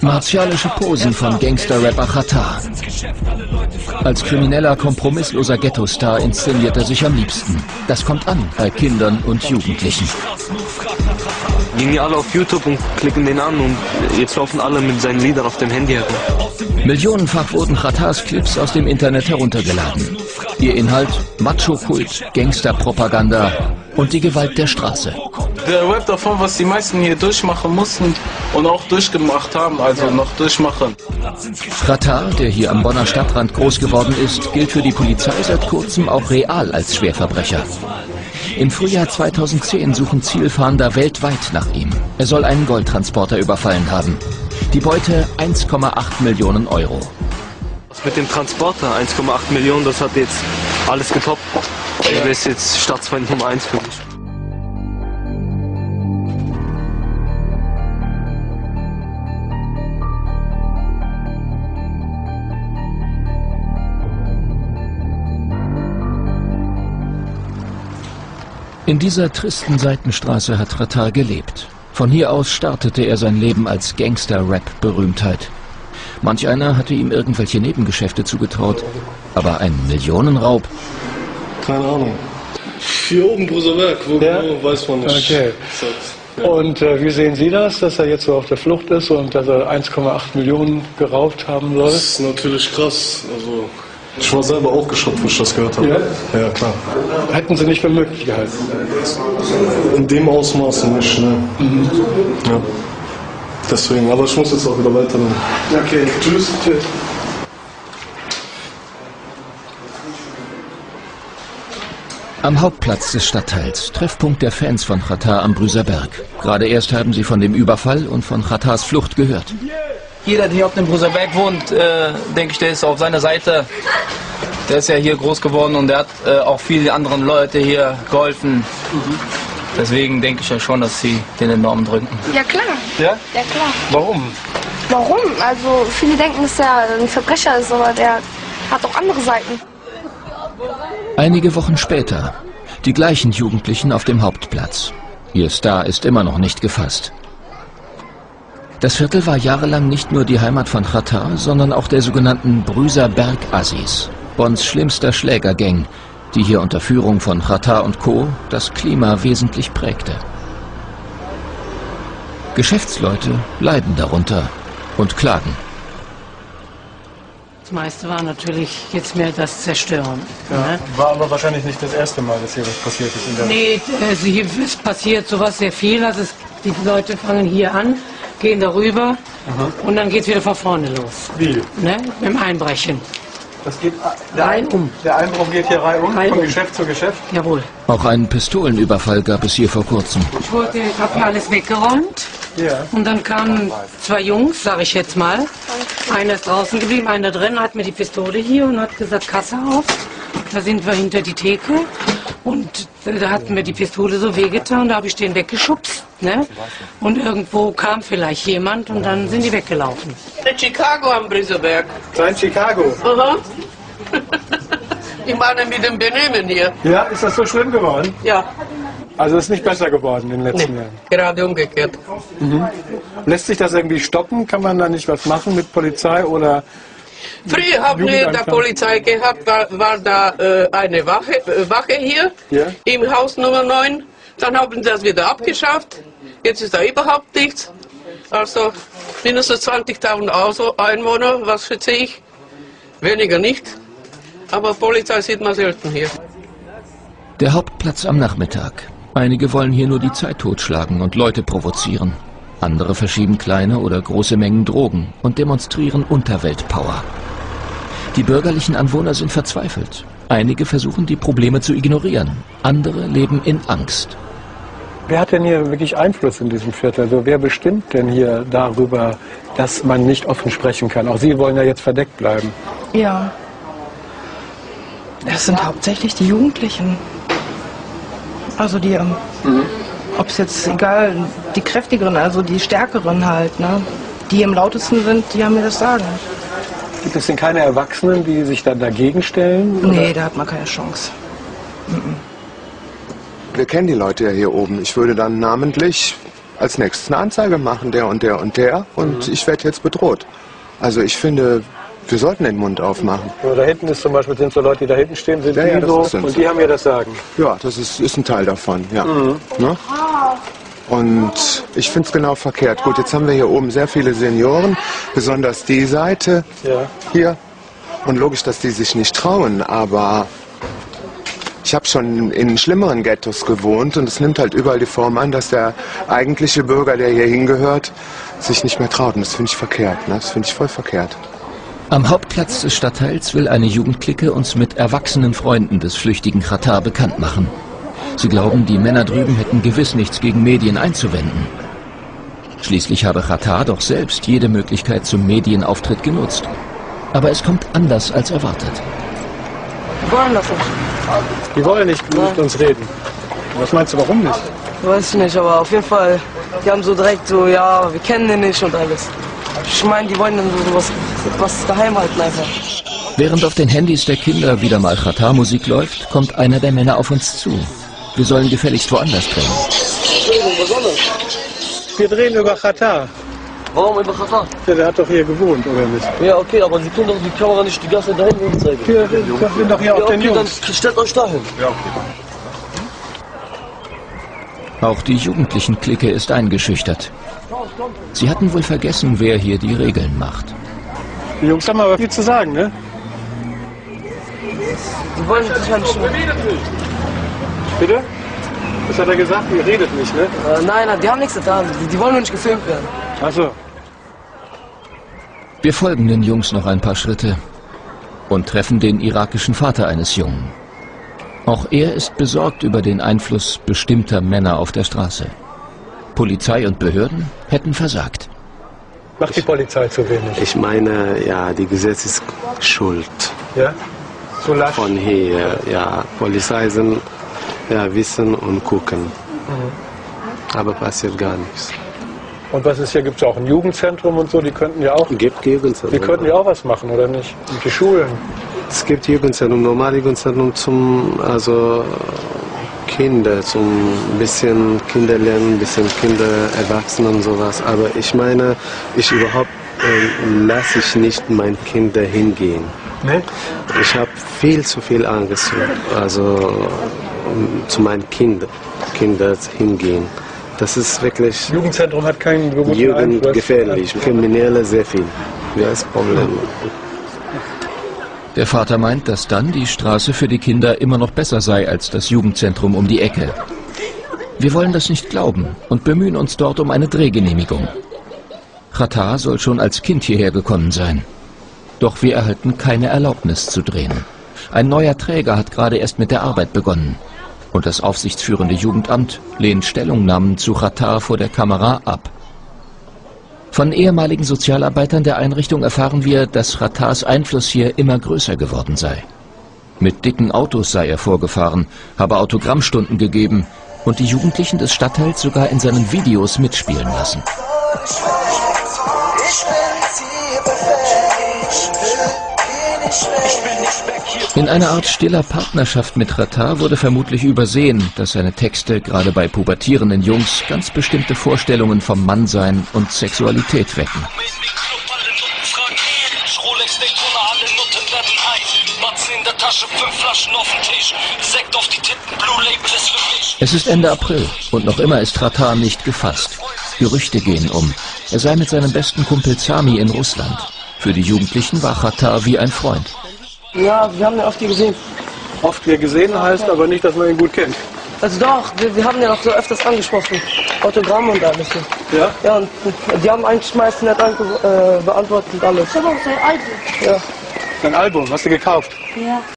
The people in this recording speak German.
Martialische Posen von Gangster-Rapper Xatar. Als krimineller, kompromissloser Ghetto-Star inszeniert er sich am liebsten. Das kommt an bei Kindern und Jugendlichen. Gehen die alle auf YouTube und klicken den an und jetzt laufen alle mit seinen Liedern auf dem Handy herum. Millionenfach wurden Khatars Clips aus dem Internet heruntergeladen. Ihr Inhalt Macho-Kult, Gangsterpropaganda und die Gewalt der Straße. Der Web davon, was die meisten hier durchmachen mussten und auch durchgemacht haben, also noch durchmachen. Khatar, der hier am Bonner Stadtrand groß geworden ist, gilt für die Polizei seit kurzem auch real als Schwerverbrecher. Im Frühjahr 2010 suchen Zielfahnder weltweit nach ihm. Er soll einen Goldtransporter überfallen haben. Die Beute 1,8 Millionen Euro. Mit dem Transporter 1,8 Millionen, das hat jetzt alles getoppt. Er ist jetzt Staatsfeind Nummer 1 für mich. In dieser tristen Seitenstraße hat Rattar gelebt. Von hier aus startete er sein Leben als Gangster-Rap-Berühmtheit. Manch einer hatte ihm irgendwelche Nebengeschäfte zugetraut, aber ein Millionenraub? Keine Ahnung. Hier oben Bruserberg, wo Ja? genau, weiß man nicht. Okay. Und äh, wie sehen Sie das, dass er jetzt so auf der Flucht ist und dass er 1,8 Millionen geraubt haben soll? Das ist natürlich krass. Also, ich war selber auch geschockt, wo ich das gehört habe. Ja? Ja, klar. Hätten Sie nicht für möglich gehalten. In dem Ausmaß nicht, ne? Ja. Deswegen, aber ich muss jetzt auch wieder weiter. Okay, tschüss. tschüss. Am Hauptplatz des Stadtteils, Treffpunkt der Fans von Khatar am Brüserberg. Gerade erst haben sie von dem Überfall und von Khatars Flucht gehört. Jeder, der hier auf dem Bruserberg wohnt, äh, denke ich, der ist auf seiner Seite. Der ist ja hier groß geworden und der hat äh, auch viele anderen Leute hier geholfen. Deswegen denke ich ja schon, dass sie den enorm drücken. Ja klar, Ja? ja klar. Warum? Warum? Also viele denken, dass er ein Verbrecher ist, aber der hat auch andere Seiten. Einige Wochen später, die gleichen Jugendlichen auf dem Hauptplatz. Ihr Star ist immer noch nicht gefasst. Das Viertel war jahrelang nicht nur die Heimat von Khatar, sondern auch der sogenannten Brüser Berg-Assis, Bonns schlimmster Schlägergang, die hier unter Führung von Khatar und Co. das Klima wesentlich prägte. Geschäftsleute leiden darunter und klagen. Das meiste war natürlich jetzt mehr das Zerstören. Ne? War aber wahrscheinlich nicht das erste Mal, dass hier was passiert ist. In der Nee, also hier es passiert sowas sehr viel. Also es, die Leute fangen hier an, gehen darüber und dann geht es wieder von vorne los. Wie? Ne? Mit dem Einbrechen. Das geht, der, Rein um. der Einbruch geht hier rein um, Rein von um. Geschäft zu Geschäft. Jawohl. Auch einen Pistolenüberfall gab es hier vor kurzem. Ich wollte, ich habe hier alles weggeräumt Ja. und dann kamen zwei Jungs, sage ich jetzt mal. Einer ist draußen geblieben, einer drin, hat mir die Pistole hier und hat gesagt, Kasse auf. Da sind wir hinter die Theke und da hat mir die Pistole so wehgetan, da habe ich den weggeschubst. Ne? Und irgendwo kam vielleicht jemand und dann sind die weggelaufen. In Chicago am Brüsselberg. Sein Chicago. Aha. Ich meine mit dem Benehmen hier. Ja, ist das so schlimm geworden? Ja, Also ist nicht besser geworden in den letzten Jahren. gerade umgekehrt. Lässt sich das irgendwie stoppen? Kann man da nicht was machen mit Polizei oder Früher haben wir der Polizei gehabt, war, war da äh, eine Wache, äh, Wache hier Ja. im Haus Nummer 9. Dann haben sie das wieder abgeschafft. Jetzt ist da überhaupt nichts. Also mindestens 20.000 Auso- Einwohner, was schätze ich? Weniger nicht. Aber Polizei sieht man selten hier. Der Hauptplatz am Nachmittag. Einige wollen hier nur die Zeit totschlagen und Leute provozieren. Andere verschieben kleine oder große Mengen Drogen und demonstrieren Unterweltpower. Die bürgerlichen Anwohner sind verzweifelt. Einige versuchen die Probleme zu ignorieren. Andere leben in Angst. wer hat denn hier wirklich Einfluss in diesem Viertel? Also wer bestimmt denn hier darüber, dass man nicht offen sprechen kann? Auch Sie wollen ja jetzt verdeckt bleiben. Ja. Es sind hauptsächlich die Jugendlichen. Also die, ähm, ob es jetzt egal, die kräftigeren, also die stärkeren halt, ne? Die am lautesten sind, die haben mir das Sagen. Gibt es denn keine Erwachsenen, die sich dann dagegen stellen? Nee, da hat man keine Chance. Wir kennen die Leute ja hier oben. Ich würde dann namentlich als nächstes eine Anzeige machen, der und der und der, und ich werde jetzt bedroht. Also ich finde, wir sollten den Mund aufmachen. So, da hinten ist zum Beispiel sind so Leute, die da hinten stehen, sind Ja, die ja, das so sind und die haben ja das Sagen. Ja, das ist, ist ein Teil davon, ja. Mhm. Ne? Und ich finde es genau verkehrt. Gut, jetzt haben wir hier oben sehr viele Senioren, besonders die Seite Ja. hier. Und logisch, dass die sich nicht trauen, aber ich habe schon in schlimmeren Ghettos gewohnt und es nimmt halt überall die Form an, dass der eigentliche Bürger, der hier hingehört, sich nicht mehr traut. Und das finde ich verkehrt. Ne? Das finde ich voll verkehrt. Am Hauptplatz des Stadtteils will eine Jugendclique uns mit erwachsenen Freunden des flüchtigen Katar bekannt machen. Sie glauben, die Männer drüben hätten gewiss nichts gegen Medien einzuwenden. Schließlich habe Katar doch selbst jede Möglichkeit zum Medienauftritt genutzt. Aber es kommt anders als erwartet. Die wollen das nicht. Die wollen nicht mit uns reden. Was meinst du, warum nicht? Weiß ich nicht, aber auf jeden Fall, die haben so direkt so, ja, wir kennen den nicht und alles. Ich meine, die wollen dann so was, was geheim halten einfach. Während auf den Handys der Kinder wieder mal Katar-Musik läuft, kommt einer der Männer auf uns zu. Wir sollen gefälligst woanders drehen. Wir drehen über Katar. Warum über Katar? Ja, der hat doch hier gewohnt, oder nicht? Ja, okay, aber Sie können doch die Kamera nicht die ganze Zeit dahin hin zeigen. Wir, wir sind doch hier ja, auf den okay, dann Jungs. stellt euch dahin. Ja, Auch die jugendlichen Clique ist eingeschüchtert. Sie hatten wohl vergessen, wer hier die Regeln macht. Die Jungs haben aber viel zu sagen, ne? Die wollen sich ja nicht. Bitte? Was hat er gesagt? Ihr redet nicht, ne? Äh, nein, nein, die haben nichts getan. Die, die wollen nur nicht gefilmt werden. Achso. Wir folgen den Jungs noch ein paar Schritte und treffen den irakischen Vater eines Jungen. Auch er ist besorgt über den Einfluss bestimmter Männer auf der Straße. Polizei und Behörden hätten versagt. Macht die Polizei zu wenig. Ich meine, ja, die Gesetz ist schuld. Ja? So lasch. Von hier, ja. Polizei sind, ja, wissen und gucken. Mhm. Aber passiert gar nichts. Und was ist hier? Gibt es auch ein Jugendzentrum und so? Die könnten ja auch. Gibt Jugendzentrum. Die könnten ja auch was machen, oder nicht? Und die Schulen. Es gibt Jugendzentrum, normale Jugendzentrum zum, also Kinder, zum bisschen Kinder lernen, bisschen Kinder, Erwachsene und sowas. Aber ich meine, ich überhaupt äh, lasse ich nicht meine Kinder hingehen. Ne? Ich habe viel zu viel Angst, also zu meinen Kindern, Kinder hingehen. Das ist wirklich Jugendzentrum hat keinen Jugend Einfluss. gefährlich, Kriminelle sehr viel. Ja, ist Problem. Der Vater meint, dass dann die Straße für die Kinder immer noch besser sei als das Jugendzentrum um die Ecke. Wir wollen das nicht glauben und bemühen uns dort um eine Drehgenehmigung. Khatar soll schon als Kind hierher gekommen sein. Doch wir erhalten keine Erlaubnis zu drehen. Ein neuer Träger hat gerade erst mit der Arbeit begonnen. Und das aufsichtsführende Jugendamt lehnt Stellungnahmen zu Khatar vor der Kamera ab. Von ehemaligen Sozialarbeitern der Einrichtung erfahren wir, dass Khatars Einfluss hier immer größer geworden sei. Mit dicken Autos sei er vorgefahren, habe Autogrammstunden gegeben und die Jugendlichen des Stadtteils sogar in seinen Videos mitspielen lassen. In einer Art stiller Partnerschaft mit Ratar wurde vermutlich übersehen, dass seine Texte gerade bei pubertierenden Jungs ganz bestimmte Vorstellungen vom Mannsein und Sexualität wecken. Es ist Ende April und noch immer ist Ratar nicht gefasst. Gerüchte gehen um. Er sei mit seinem besten Kumpel Sami in Russland. Für die Jugendlichen war Ratar wie ein Freund. Ja, wir haben den oft hier gesehen. Oft hier gesehen heißt aber nicht, dass man ihn gut kennt. Also doch, wir, wir haben den auch so öfters angesprochen. Autogramm und alles. Ja? Ja, und die haben eigentlich meist nett äh, beantwortet und alles. Ich habe auch sein Album. Ja. Sein Album, hast du gekauft? Ja.